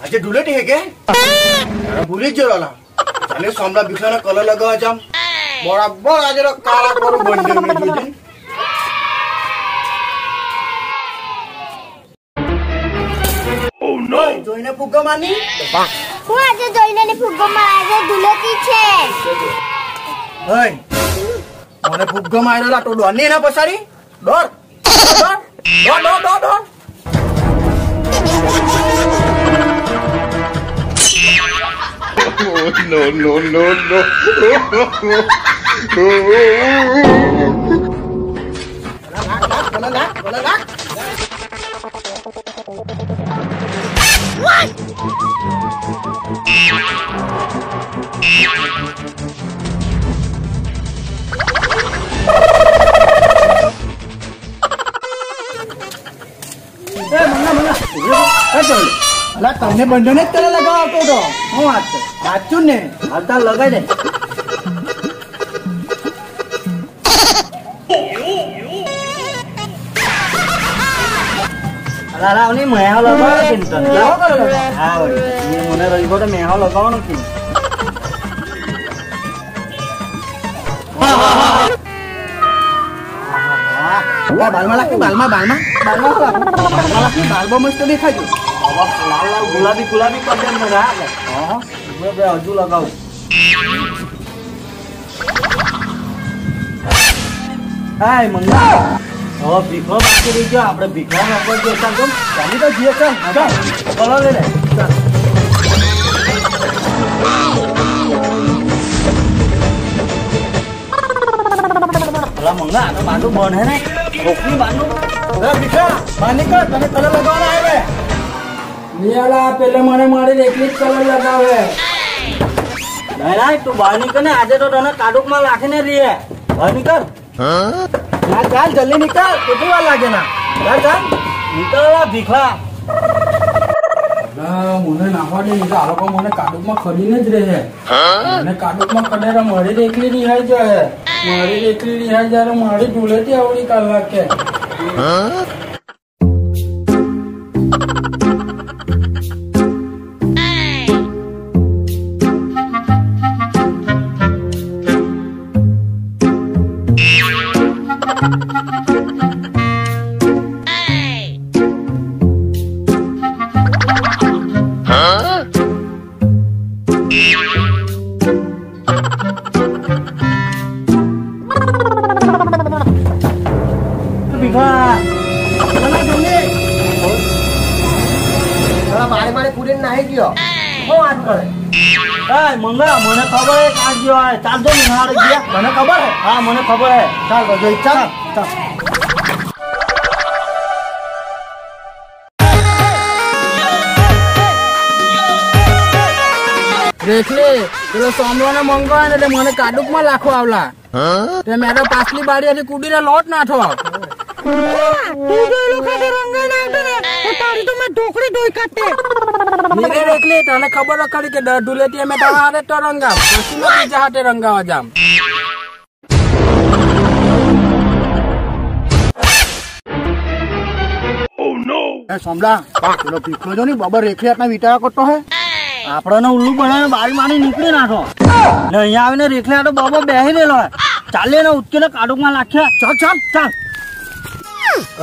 આજે ધૂળેટી હે કે અરે ભૂલી જ ગયો ચાલે સોમલા ભીખલાને કલર લગાવવા જામ બરાબર આજે તો કાળા કરું બંધ ને જોજે ઓય, જોઈને ફુગ્ગા માની હું આજે જોઈને ની ફુગ્ગો આજે ધૂળેટી છે હઈ મને ફુગ્ગા મારેલા તો ડોરની ના પસારી ડોર ડોર ડોર ડોર ડોર ડોર no, no, no, no. what? તમને બંધને જ તને લગાવતો હતો. હું વાત સાચું ને હાલતા લગાઈ દે. મેહો કે તને. કેવો કરો લગાવ? હા મને રવિવો તો મેહો લગાવવાનો કે બાલમાં લાગતી બાલમાં બાલમાં. બાલમાં બાલમાં લાગતી બાલમાં મસ્ત દેખાય છે લાલ લાલ ગુલાબી ગુલાબી કરી દે મને હા હા બે બે હજુ લગાવું હાય મંગા હવે ભીખો બાકી રહી ગયો આપણે ભીખા નંબર જો ચાલ કેમ ચાલી તો જીએ ચાલ ચાલ બોલો લે લે ચાલ પેલા મંગા આનો બાંધું બંધ હે ને ખોખની બાંધું અરે ભીખા માની કર તને કલર લગાવવાના આવે નિયાલા પેલે મને મારી એકલી જ કલર લગાવે. નહીં નહીં તું બહાર નીકળ ને આજે તો તને કાડુકમાં રાખીને રહીએ. બહાર નીકળ. ના ચાલ જલ્દી નીકળ. કેટલી વાર લાગે ના? ચાલ ચાલ. નીકળવા ભીખા મને નાખવા દે નહીં આ લોકો મને કાડુકમાં ખડીને જ રહે. મને કાડુકમાં ખડેરા મારી એકલી રિહાઈ જાય. મારી એકલી રિહાઈ જાય મારી ધૂળેથી આવડી કલાક મારે મારે કુડીને નાહી ગયો શું વાત કરે એ મંગા મને ખબર હે. કાં ગયો હે ચાલજો ને હારે ગયા મને ખબર હે હા મને ખબર હે. ચાલ તો ચાલ ચાલ. રેખલી પેલો સોમવાનો મંગો એટલે મને કાડુકમાં લાખો આવલા. મેં તો પાછલી બારી કુડીને લોટ નાઠો નીરે રેખલી તને ખબર ખરી કે દર ધૂળેટી અમે તારા હાથે તો રંગાવ પછી મેં બીજા હાથે રંગાવા જામ એ સોમલા પેલો ભીખો જો ની બબર રેખલી હાથના વિચારા કરતો હે આપણને ઉલ્લુ બનાવીને બારી મારી નીકળી નાખો ને અહીંયા આવીને રેખલે આટો બાબો બેહી રહેલો હે ચાલે ને ઉચકીને કાડુકમાં નાખ્યા ચાલ ચાલ ચાલ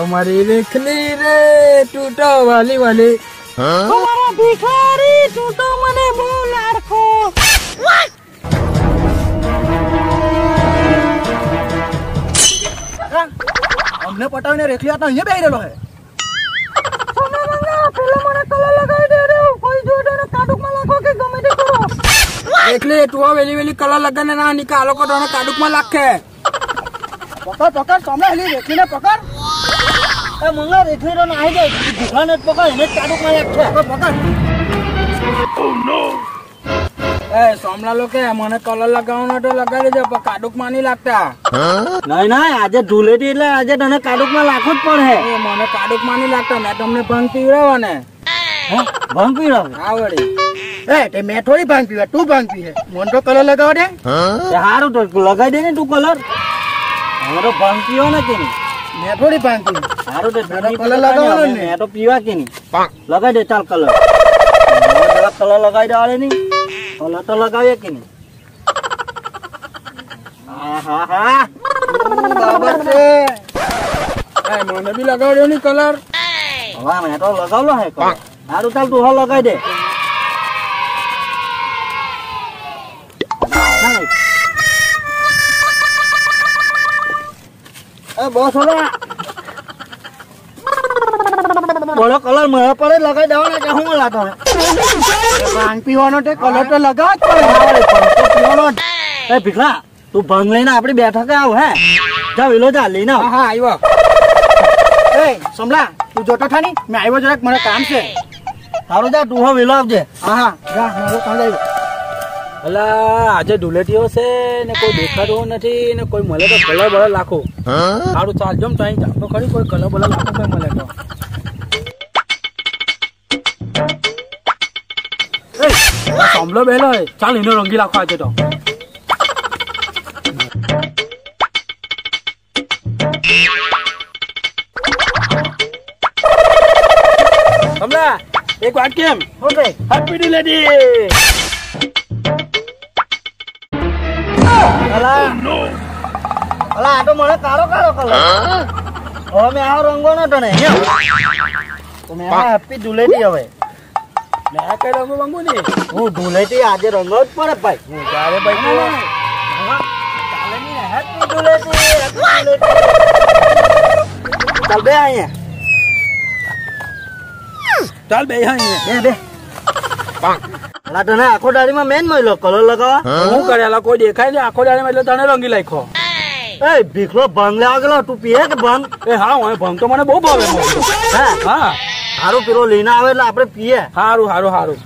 અમારી રેખલી રે તૂટો વાલી વાલી. તમારા ભિખારી તું તો મને બહુ લાડકો અમને પટાવીને રેખલી હાથના અહીંયા બેહી રહેલો હે. પેલો કલર લગાવી દે રે કોઈ જોડે ને કાડુકમાં લાખો કે ગમે તે વેલી વેલી કલર લગાને ના નીકા આ લોકો તને કાડુકમાં લાખે. પકડ પકડ હેલી રેખલીને પકડ. એ મંગા રેખલી તો નાહી જાય. ભૂખલાને જ પકડ એને જ કાડુકમાં નાખશે પકડ પકડ. એ સોમલા લોકો મને કલર લગાવવાનો તો લગાડી દે પણ નહીં લાગતા. નહીં નહીં આજે ધૂળેટી એટલે આજે તને કાડુકમાં લાખવું જ પડે. એ મને કાડુકમાં નહીં લાગતા મેં તમને ભંગ પીવડાવવા ને હે? ભંગ પીડાવે હા વળી. એ તે મેં થોડી ભાંગ પીવે તું ભાંગ પીવે. મને તો કલર લગાવ દે. તે તો લગાવી દે ને તું કલર. હવે તો ભંગ પીવો ને કે નહીં? મેં થોડી પાનતી સારું તે colour લગાવવાનો ને. મેં તો પીવા કે નહીં. લગાઈ દે ચાલ કલર કલર લગાઈ દેવાડે નહીં. કલર તો લગાવીએ કે નહીં? હા હા હા. બરાબર છે. એ મને બી લગાડ્યો ની કલર હવે મેં તો લગાવલો હે કલર સારું ચાલ તું હો લગાઈ દે. એ બસ બોલો કલર મળે પડે લગાઈ દેવાના કે હું લાતો હે ભાંગ પીવાનો તે કલર તો લગાવ પડે પીવાનો એ ભીખલા તું ભંગ લઈને આપડી બેઠકે આવ હે? જા વેલો જા લઈને આવ. હા હા આવ્યો એ સમલા તું જોતો થાની મેં આવ્યો જરાક મને કામ છે. સારું જા તું હો વેલો આવજે. હા હા જા મારો કામ આવ્યો અલા આજે ધુલેટીઓ છે ને કોઈ દેખાતું નથી ને કોઈ મળે તો કલર બલર લાખો. સારું ચાલ જમ ટાઈમ ચાલતો ખરી કોઈ કલર બલર લાખો કોઈ મળે તો. સાંભળો બેલો ચાલ એનો રંગી રાખો આજે તો. કમલા એક વાત કેમ? ઓકે. હેપી ધૂળેટી અલા અલા આ તો મને કાળો કાળો કલર હવે મેં આ રંગો ને તો મેં આ હેપી ધૂળેટી હવે. મેં આ કઈ રંગો રંગો ને હું ધૂળેટી આજે રંગો જ પડે ભાઈ. હું ભાઈ. ચાલે નહીં હેપી ધૂળેટી હેપી ધૂળેટી ચાલ બે અહીંયા. ચાલ બે અહીંયા. બે બે. અલા તને આખો દાડીમાં મેન મળ્યો? કલર લગાવવા હું? કરેલા કોઈ દેખાય ને આખો દાડે એટલે તને રંગી નાખો એ ભીખલો ભંગ લેવા ગયેલો તું પીએ કે ભંગ? એ હા હું ભંગ તો મને બહુ ભાવે. હે? હા. સારું પેલો લઈને આવે એટલે આપણે પીએ. સારું સારું સારું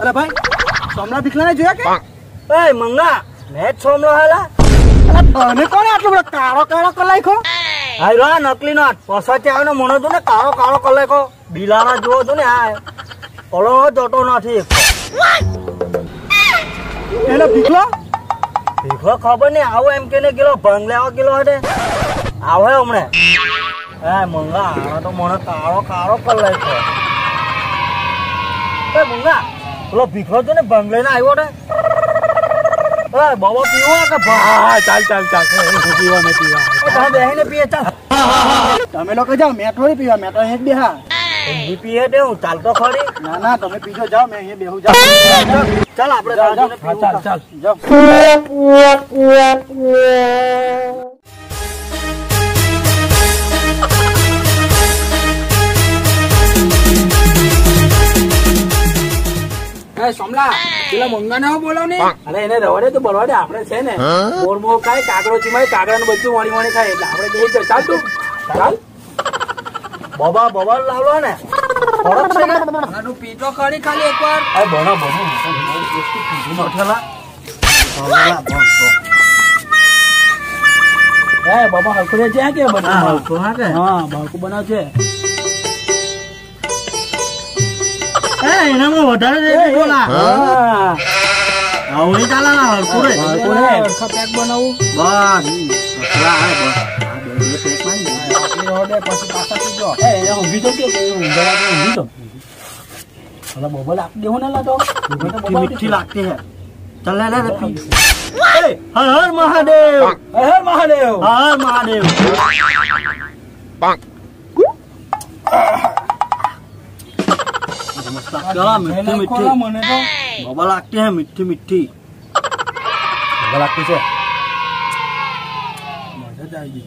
અરે ભાઈ સોમના ભીખલા ને જોયા કે? એ મંગા મેં જ સોમનો હાલા. અને તને કોને આટલો બધો કાળો કાળો કલાઈ નાખ્યો રો નકલી નો પસાથી આવ્યો ને મને તું ને કાળો કાળો કલે કો. બિલાના જોવો તું ને આ કલો જતો નથી. એને ભીખલો? ભીખલો ખબર નહીં આવો એમ કે ગેલો ભંગ લેવા ગેલો હટે. આવે હમણે. એ મંગા આનો તો મને કાળો કાળો કલર છે. એ મંગા પેલો ભીખલો છે ને ભંગ લઈને આવ્યો ને બાબા પીવા કે ભાઈ હા ચાલ ચાલ ચાલ. પીવા ને પીવા. તમે બેહીને પીએ ચાલ તમે લોકો જાઓ મેં થોડી પીવા મેં તો અહીંયા જ બેહા. પીએ તે હું ચાલતો ખરી. ના ના તમે પીજો જાઓ મેં અહીંયા બેહું જાઓ. ચાલ આપણે ચાલ ચાલ. ચાલ જાઓ. સોમલા પેલા મંગાને આવો બોલાવ ને. અરે એને રવા તો બળવા દે છે ને મોર મોર ખાય કાગડો ચીમાય કાગડા નું બધું વણી વણી ખાય એટલે આપણે બે ચાલ તું. ચાલ. બાબા બાબા લાવલો ને. ફરક છે ને? આનું પીતો ખરી ખાલી એકવાર. આ બનો બનો પીધું નઠેલા બાબા ભણતો હે બાબા હલકું છે કે હા બનાવ હા કે. બનાવ છે. એનામાં વધારે દે બોલા. હા. આવડી ચાલે ના હલકું રે હલકું પેક બનાવું. બસ મીઠી મીઠી લાગતી હે. ચાલ લે હર હર મહાદેવ. હે મહાદેવ. હર હર મહાદેવ. મસ્ત ચલા મીઠી મીઠી મને તો બાબા લાગતી હે મીઠી મીઠી બોબલ આપી છે મજા જ આવી ગઈ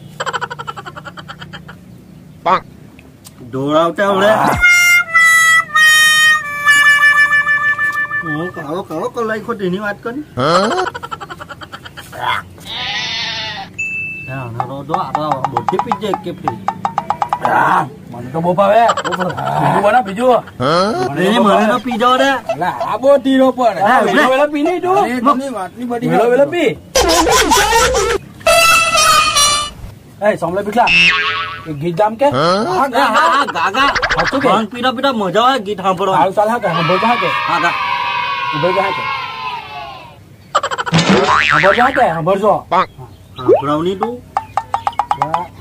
ઢોળાવતા આવડે હું કાળો કાળો કલાઈ ખો તેની વાત કરી હા ના તો આપણા બધી પી જાય કે ફરી હા, મને તો બહુ ભાવે બીજું બનાવ બીજું. મને તો પી જાવ રે. આ બહુ તીરો પડે હા, વેલો વેલો પી નહીં તું. વાતની બધી વેલો વેલો પી. એ સોમલે પીટલા ગીત ગામ કે? હા, ગાગા. કે? પીતા પીતા મજા આવે ગીત સાંભળવા હાલ ચાલ હા કે કે હા ગા. ઉભે જા કે સાંભળ કે સાંભળજો સાંભળવની તું.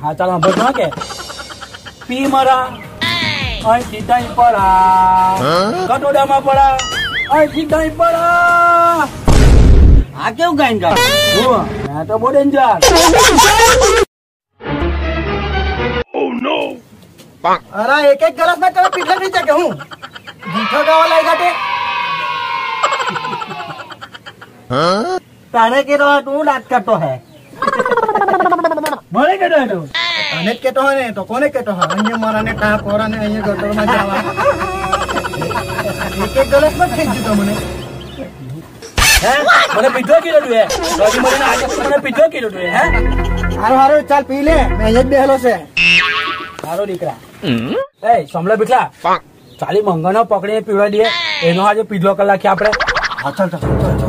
હા ચાલો સાંભળ કે પી મરા અહીંથી ત્યાં પડા કટોડામાં પડા અહીંથી ત્યાં પડા આ કેવું ગાઈને ગાવ જુઓ મેં તો બહુ ડેન્જર અરે એક એક ગલાસમાં તમે પીટલા નહીં કે હું? મીઠો ગાવા લાગ્યા તે તારે કે રહો તું દાંત કાઢતો હે. મળે કે નહીં તું? તને જ કેતો હોય ને તો કોને કેતો હોય? અહીંયા મારા ને ટા પોરા ને અહીંયા ગટરમાં જવા. એક એક ગલતમાં થઈ ગયું તમને. હે? મને પીધો કીધું તું હે? રોજી મને આજે મને પીધો કીધું તું હે? હારો હારું હારું ચાલ પી લે. મેં અહીંયા જ બેહેલો છે. સારો દીકરા. એ સમલા બીટલા ચાલી મંગનો પકડીને પીવા દઈએ. એનો આજે પીધો કલાક આપણે. હા ચાલ ચાલ ચાલ.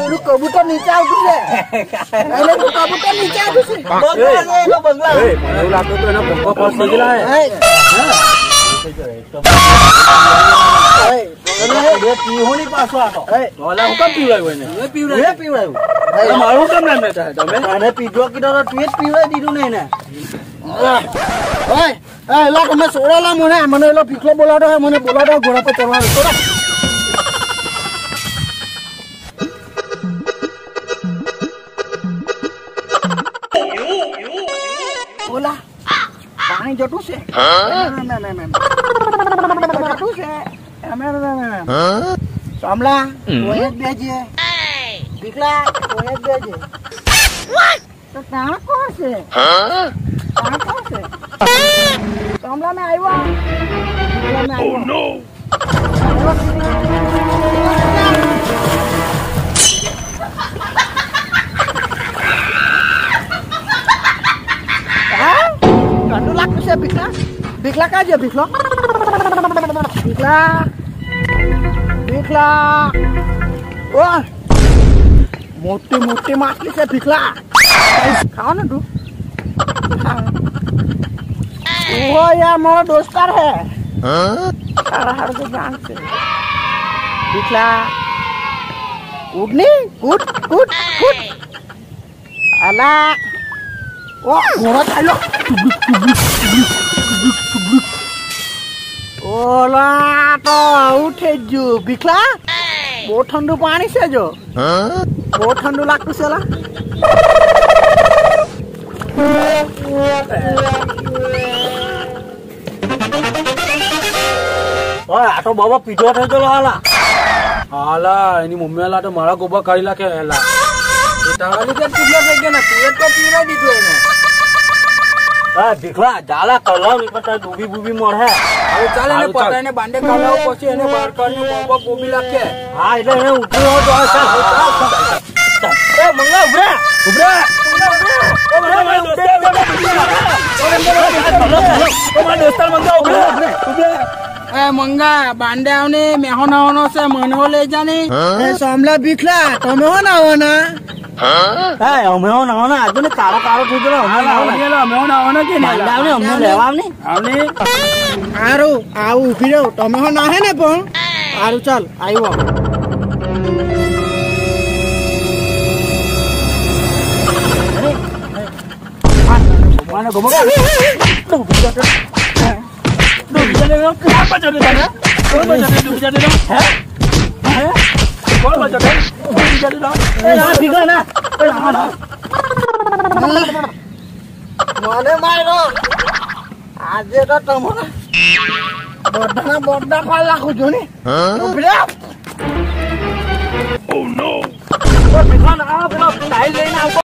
એનું કબૂતર નીચે આવતું છે. કબૂતર નીચે આવતું છે. બંગલા લાગતું હે હે. હે. પીહોની પાછો આતો. હે. હું કેમ પીવડાવ્યું એને? એ પીવડાવ્યું. મારું કેમ તમે તને પીધો કીધો તો તું જ પીવડાવી દીધું ને એને. ઓય, એલા તમે સોડેલા મને મને એલો ભીખલો બોલાવતો હોય મને હોય ઘોડા પર ચડવાનો સોડા ઓલા પાણી જતું છે ના, ના, ના, ના. જતું છે એમ, એમ, એમ, એમ, એમ. કમલા કોઈ જ બેજે ભીખલા કોઈ જ બેજે તો ત્યાં કોણ છે ત્યાં કોણ છે કમલા મેં આવ્યો કમલા મેં આવ્યો હા? ઠંડુ લાગતું છે ભીખલા ભીખલા ભીખલા. ઓ! મોટી મોટી માછલી છે, ભીખલા. ખાઓ ને, તું. ઓ યાર, મારો દોસ્તાર હે. સારા હાર તો જાન છે. ભીખલા. ઉડની કૂદ કૂદ કૂદ અલા ઓ ઘોડો ચાલ્યો. ઓલા તો જ ગયું. ભીખલા? બહુ ઠંડુ પાણી છે જો. બહુ ઠંડુ લાગતું છે લા. ઓય, આ તો બાબા પીધો થઈ હાલા. હાલા એની મમ્મી હાલા તો મારા ગોબા કાઢી નાખે હેલા. તારા થઈ ગયો ને તું તો પીવડાવી દીધું એને. હા, ભીખલા, જાલા કલાવ નીકળતા ડૂબી બૂબી મળે. ચાલે ને. બાંડે કાઢાવો પછી એને બહાર હા, એટલે એને ઉઠ્યો તો ચાલ, ચાલ, ચાલ. એ, મંગા, ઉભરા. ઉભરે, મંગા બાંડે આવને મેહો નાવાનો છે મનવો લઈ જાની. એ સોમલા ભીખલા તમે હો ના આવવાના? હા, અમે હો નાહવાનો, આજે ને કાળો કાળો થઈ ગયેલો, અમે. મેહો નાવાનો કે અમને લેવા આવને. આવને આવું ઊભી રહો. તમે હો ના હે ને પણ? સારું ચાલ આવ્યો મને ગમો ડૂબી જતો ડૂબી જતો ડૂબી જતો હે? মাৰ খোজো নে বিৰা বিষয়